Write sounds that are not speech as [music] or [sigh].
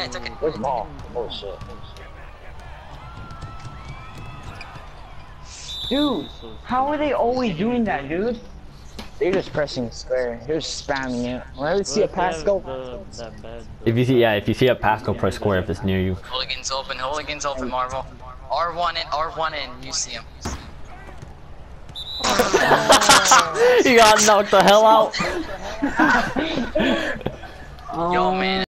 Hey, it's okay. Where's Maul? Oh shit. Dude, how are they always doing that, dude? They're just pressing square. They're spamming it. Whenever you see a pass go, If you see, yeah, if you see a pass, go press square if it's near you. Huligan's open, Huligan's open, Marvel. R1 in, R1 in, you see him. [laughs] you got knocked the hell out. [laughs] Yo, man.